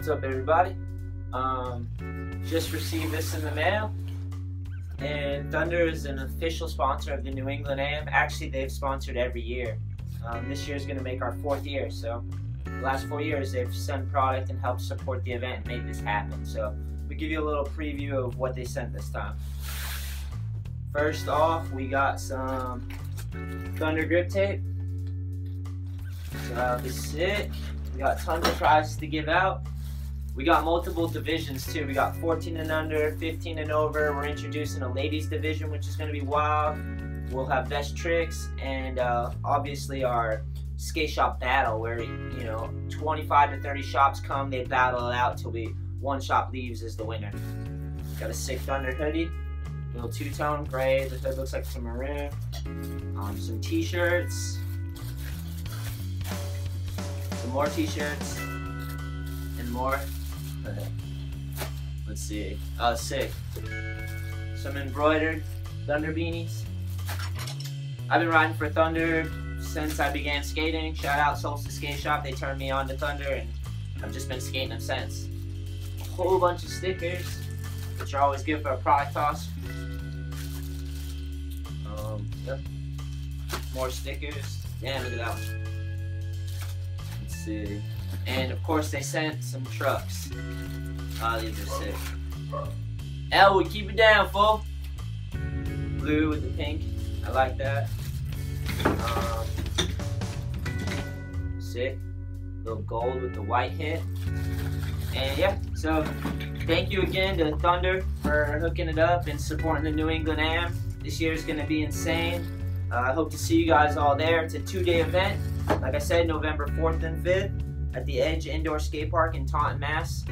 What's up, everybody? Um, just received this in the mail. And Thunder is an official sponsor of the New England AM. Actually, they've sponsored every year. Um, this year is going to make our fourth year. So, the last four years, they've sent product and helped support the event and made this happen. So, we give you a little preview of what they sent this time. First off, we got some Thunder grip tape. So that'll be sick. We got tons of prizes to give out. We got multiple divisions too. We got 14 and under, 15 and over. We're introducing a ladies division, which is going to be wild. We'll have best tricks and uh, obviously our skate shop battle, where you know 25 to 30 shops come, they battle it out till we one shop leaves as the winner. Got a sick Thunder hoodie, little two-tone gray. The hood looks like some maroon. Um, some t-shirts, some more t-shirts, and more. Let's see. Oh, sick. Some embroidered Thunder beanies. I've been riding for Thunder since I began skating. Shout out Solstice Skate Shop. They turned me on to Thunder, and I've just been skating them since. A whole bunch of stickers, which are always good for a product toss. Um, yep. More stickers. Damn, look at that one. Let's see. And of course, they sent some trucks. Oh, these are sick. We keep it down, fool. Blue with the pink. I like that. Um, sick. Little gold with the white hit. And yeah, so thank you again to Thunder for hooking it up and supporting the New England Am. This year is going to be insane. Uh, I hope to see you guys all there. It's a two-day event. Like I said, November 4th and 5th at the Edge Indoor Skate Park in Taunton, Mass.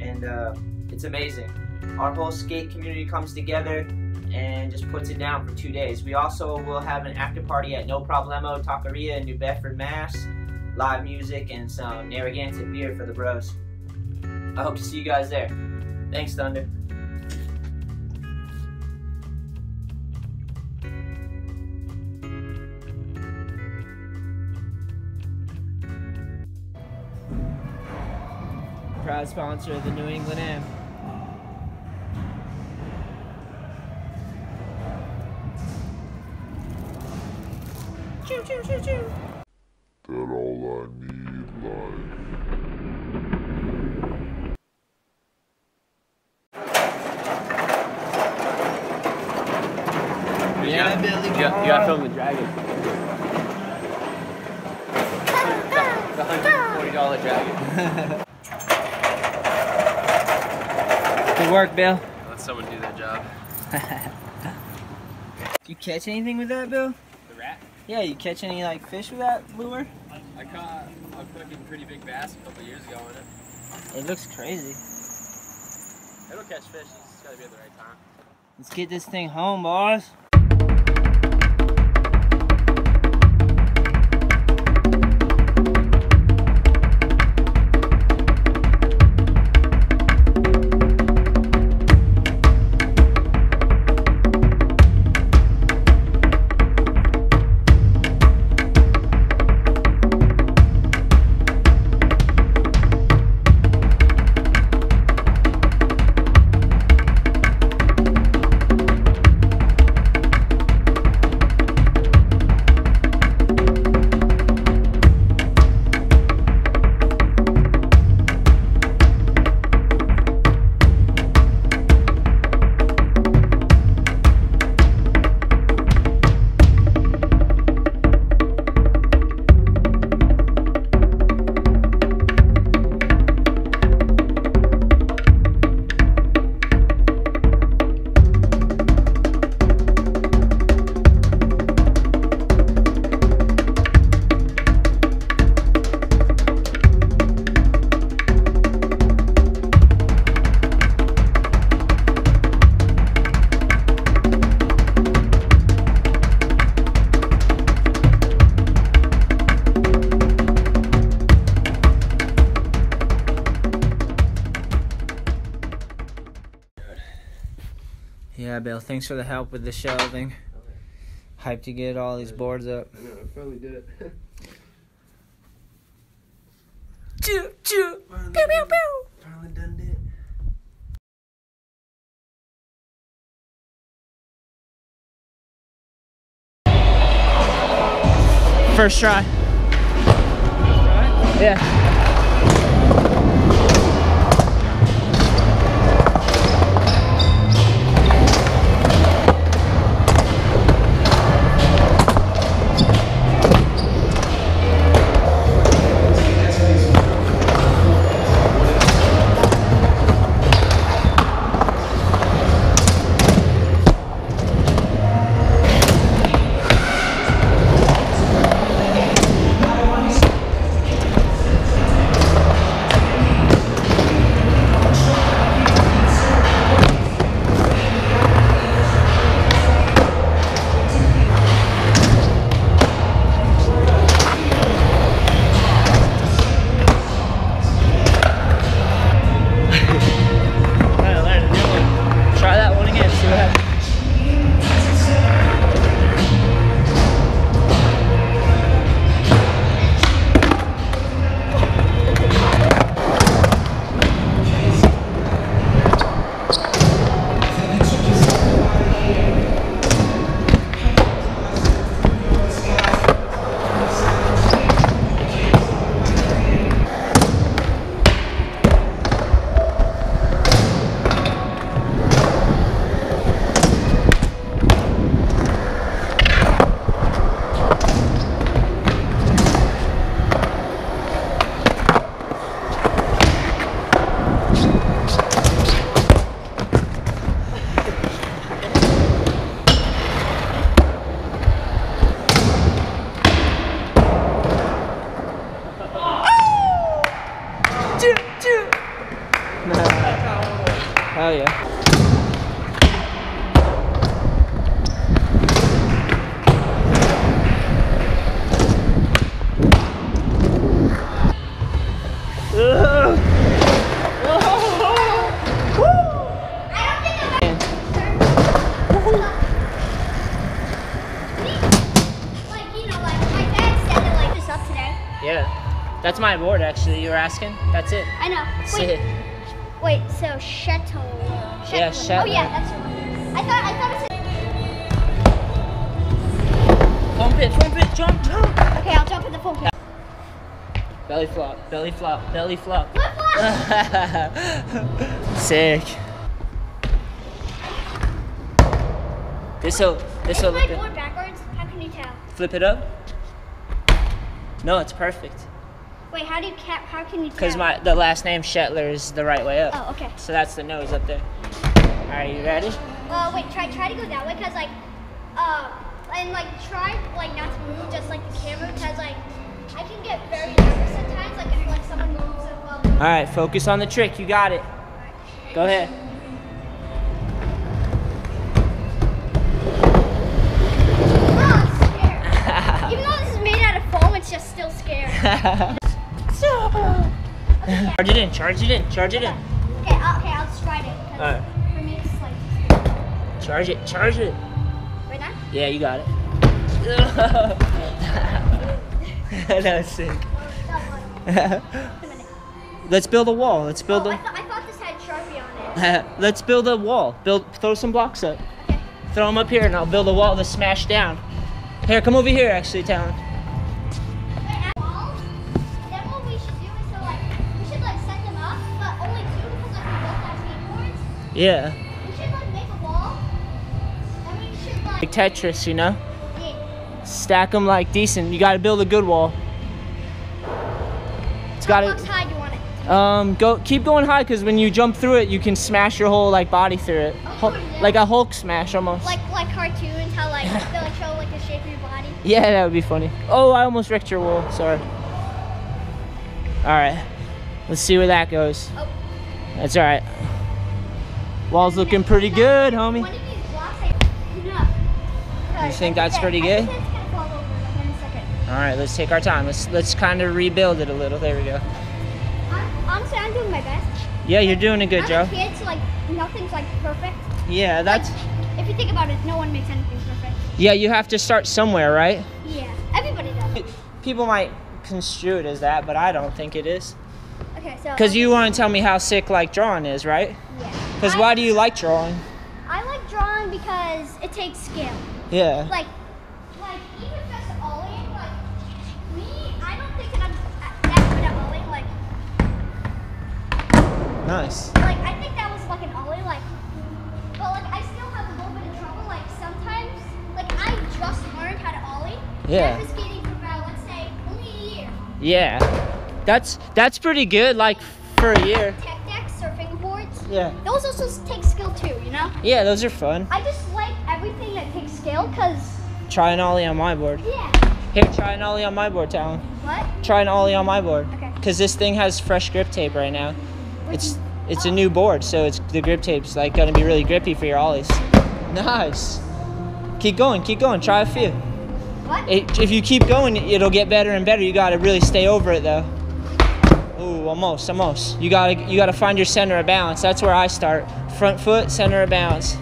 And uh, it's amazing. Our whole skate community comes together and just puts it down for two days. We also will have an after party at No Problemo Taqueria in New Bedford, Mass. Live music and some Narragansett beer for the bros. I hope to see you guys there. Thanks, Thunder. Proud sponsor of the New England Am. Choo choo choo choo. That all I need, life. Yeah, Billy You got, you got to film the dragon. The $140 dragon. Good work, Bill. Let someone do their job. you catch anything with that, Bill? The rat? Yeah, you catch any like fish with that lure? I caught a fucking pretty big bass a couple years ago on it. It looks crazy. It'll catch fish, it's just gotta be at the right time. Let's get this thing home, boys. Yeah, Bill. Thanks for the help with the shelving. Hyped to get all these boards up. I know, I finally did it. Choo choo. Pew pew pew. Finally done it. First try. Yeah. My board actually. You were asking? That's it. I know. Wait, it. wait, so Chateau. Yeah, Oh, yeah, that's one. I thought, I thought it said. Foam pit, foam pit, jump, jump. Okay, I'll jump in the foam pit. Belly flop, belly flop, belly flop. Flip flop! Sick. This'll, this'll my look good. board backwards? How can you tell? Flip it up. No, it's perfect. Wait, how do you cap? How can you tell? Cause my the last name Shetler is the right way up. Oh, okay. So that's the nose up there. Are you ready? Uh, wait, try try to go that way, cause like, uh, and like try like not to move, just like the camera, cause like I can get very nervous sometimes, like if like someone moves above. All right, focus on the trick. You got it. Go ahead. I'm scared. Even though this is made out of foam, it's just still scared. charge it in. Charge it in. Charge it in. Okay, I'll, okay, I'll just try it. Alright. For me, it's like Charge it. Charge it. right now. Yeah, you got it. that was sick. That one. Wait a minute. Let's build a wall. Let's build Oh, I, a. thought I thought this had Sharpie on it. Let's build a wall. Build. Throw some blocks up. Okay. Throw them up here, and I'll build a wall to smash down. Here, come over here. Actually, Talon. Yeah. We should like make a wall, and we should like Like Tetris, you know. yeah. Stack them like decent. You got to build a good wall. It's How got much to. high do you want it? Um, go keep going high because when you jump through it, you can smash your whole like body through it, Oh, Hul- yeah. like a Hulk smash almost. Like like cartoons, how like they like show like the shape of your body. yeah, that would be funny. Oh, I almost wrecked your wall. Sorry. All right, let's see where that goes. Oh. That's all right. Wall's looking pretty good, homie. One of these blocks, I. You think that's pretty good? think it's gonna fall over like, in a second. All right, let's take our time. Let's let's kind of rebuild it a little. There we go. I'm, honestly, I'm doing my best. Yeah, you're doing a good I'm job. a kid, so like nothing's like perfect. Yeah, that's. If you think about it, no one makes anything perfect. Yeah, you have to start somewhere, right? Yeah, everybody does. People might construe it as that, but I don't think it is. Okay, so. Because you want to tell me how sick like drawing is, right? Yeah. Because why do you like drawing? I like drawing because it takes skill. Yeah. Like, like even just ollieing, like me, I don't think that I'm that good at ollieing. Like, Nice. like I think that was like an ollie, like, but like I still have a little bit of trouble. Like sometimes, like I just learned how to ollie. Yeah. Been skating for about uh, let's say only a year. Yeah. That's that's pretty good. Like for a year. Yeah. Those also take skill too, you know. Yeah, those are fun. I just like everything that takes skill, cause Try an ollie on my board. yeah. Here, try an ollie on my board, Talon. What? Try an ollie on my board. Okay. Cause this thing has fresh grip tape right now. It's it's a oh. new board, so it's the grip tape's like gonna be really grippy for your ollies. Nice. Keep going, keep going. Try a few. What? It, if you keep going, it'll get better and better. You gotta really stay over it though. Ooh, almost, almost. You gotta you gotta find your center of balance. That's where I start. Front foot, center of balance.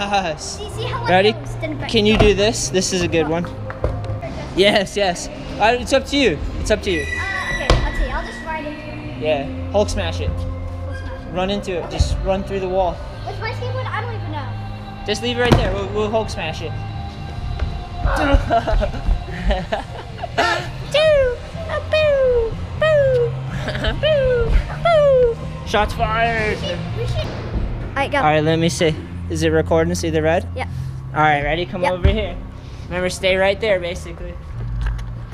Nice. See, see how like Ready? those didn't back- Can you do this? This is a good one. Yes, yes. Uh, it's up to you. It's up to you. Uh, okay, let's see. I'll just ride into it. Yeah. Hulk smash it. We'll smash it. Run into it. Just run through the wall. With my skateboard, I don't even know. Just leave it right there. We'll, we'll Hulk smash it. Shots fired. All right, go. All right, let me see. Is it recording? See the red? Yeah. All right, ready? Come Yep. over here. Remember, stay right there, basically.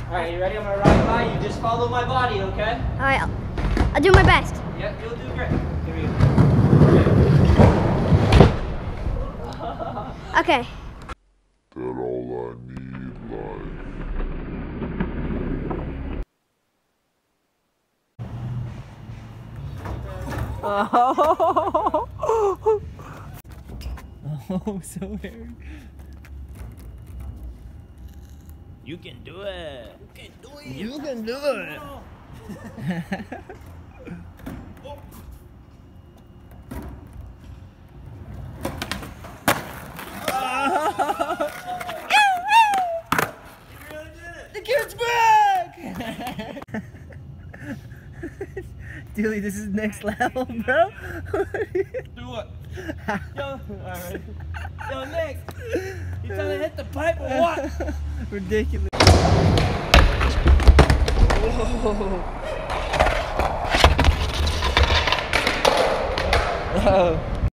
All right, you ready? I'm gonna ride by you. Just follow my body, okay? All right, I'll, I'll do my best. Yep, you'll do great. Here we go. Okay. That all I need, Oh, so hairy. You can do it. You can do it. You can do it. Oh. the kid's back! Dilly, this is next level, bro. Do what? Yo, alright. Yo, Nick, you trying to hit the pipe or what? Ridiculous. Whoa. Whoa.